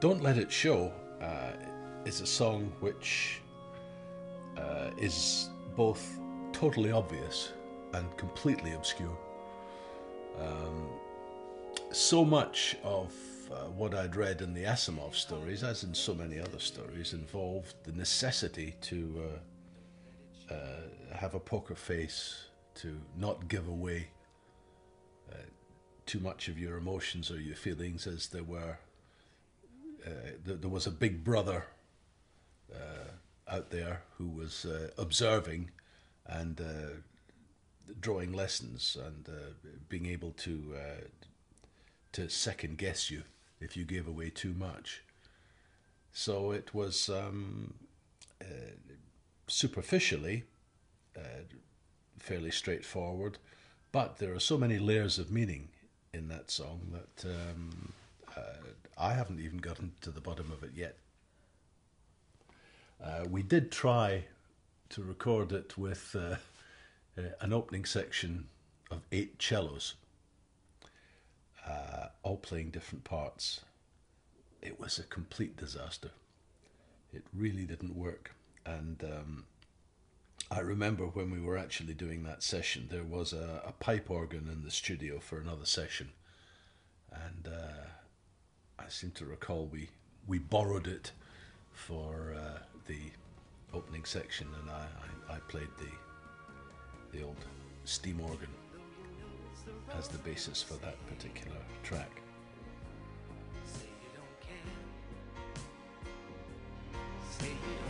Don't Let It Show uh, is a song which uh, is both totally obvious and completely obscure. Um, so much of uh, what I'd read in the Asimov stories, as in so many other stories, involved the necessity to uh, uh, have a poker face, to not give away uh, too much of your emotions or your feelings, as there were. Uh, there was a big brother uh, out there who was observing and drawing lessons and being able to to second guess you if you gave away too much. So it was um, uh, superficially uh, fairly straightforward, but there are so many layers of meaning in that song that um, uh, I haven't even gotten to the bottom of it yet. Uh, we did try to record it with uh, uh, an opening section of eight cellos uh, all playing different parts. It was a complete disaster. It really didn't work. And um, I remember when we were actually doing that session, there was a, a pipe organ in the studio for another session. And uh, seem to recall we we borrowed it for uh, the opening section, and I, I, I played the the old steam organ as the basis for that particular track. Say you don't care. Say you don't